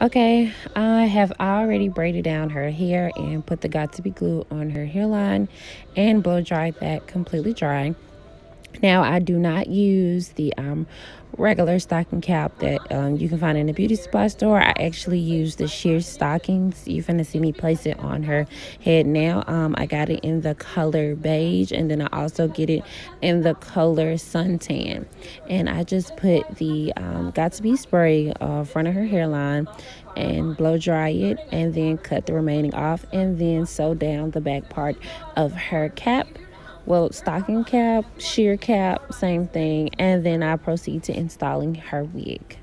Okay, I have already braided down her hair and put the got2b glue on her hairline and blow dried that completely dry. Now, I do not use the um, regular stocking cap that um, you can find in a beauty supply store. I actually use the sheer stockings. You're going to see me place it on her head now. Um, I got it in the color beige and then I also get it in the color suntan. And I just put the um, got2b spray uh, front of her hairline and blow dry it and then cut the remaining off and then sew down the back part of her cap well stocking cap sheer cap same thing. And then i proceed to installing her wig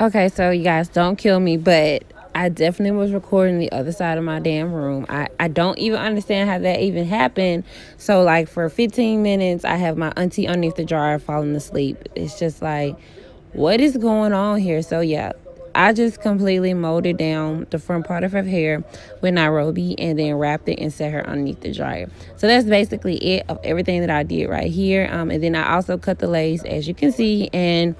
Okay, so you guys don't kill me, but I definitely was recording the other side of my damn room. I, I don't even understand how that even happened. So, like, for 15 minutes, I have my auntie underneath the dryer falling asleep. It's just like, what is going on here? So, yeah, I just completely molded down the front part of her hair with Nairobi and then wrapped it and set her underneath the dryer. So that's basically it of everything that I did right here. Um, and then I also cut the lace as you can see and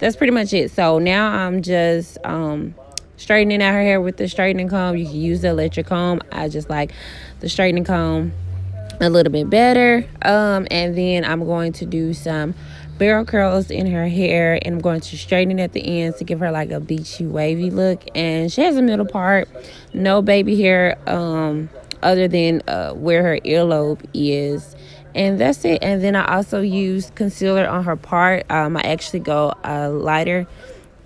that's pretty much it. So now I'm just um, straightening out her hair with the straightening comb. You can use the electric comb. I just like the straightening comb a little bit better. Um, and then I'm going to do some barrel curls in her hair and I'm going to straighten at the ends to give her like a beachy wavy look. And she has a middle part, no baby hair um, other than uh, where her earlobe is and that's it. And then i also use concealer on her part. Um, i actually go a lighter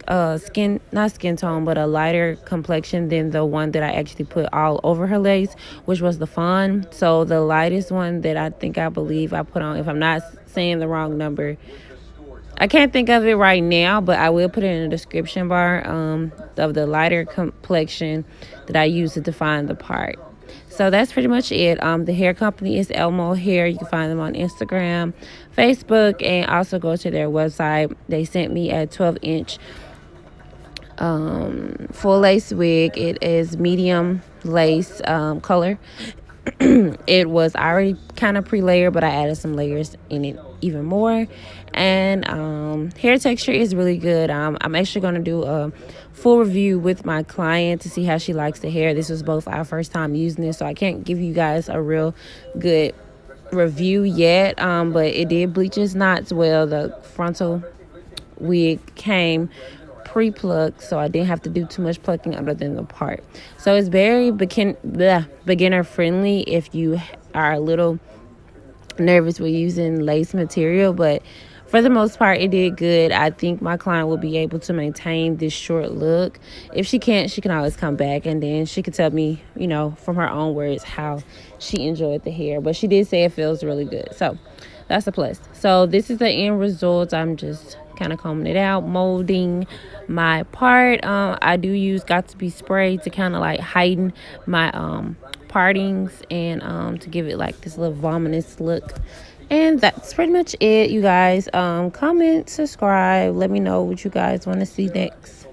uh, skin not skin tone but a lighter complexion than the one that i actually put all over her legs which was the fawn. So the lightest one that i think i believe i put on if i'm not saying the wrong number I can't think of it right now, but I will put it in the description bar um, of the lighter complexion that I use to define the part. So that's pretty much it. Um, the hair company is Elemo Hair. You can find them on Instagram, Facebook, and also go to their website. They sent me a 12 inch um, full lace wig. It is medium lace um, color. it was already kind of pre-layered but i added some layers in it even more. And um, hair texture is really good. Um, i'm actually going to do a full review with my client to see how she likes the hair. This was both our first time using this so i can't give you guys a real good review yet um, but it did bleach. Its knots well. The frontal wig came pre-plucked so I didn't have to do too much plucking other than the part. So it's very begin bleh, beginner friendly if you are a little nervous with using lace material but for the most part, it did good. I think my client will be able to maintain this short look. If she can't, she can always come back and then she could tell me, you know, from her own words how she enjoyed the hair. But she did say it feels really good. So that's a plus. So this is the end result. I'm just kind of combing it out, molding my part. Um, I do use got2b spray to kind of like heighten my um partings and um to give it like this little voluminous look. And that's pretty much it you guys. Um comment subscribe let me know what you guys want to see next